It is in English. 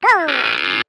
Go!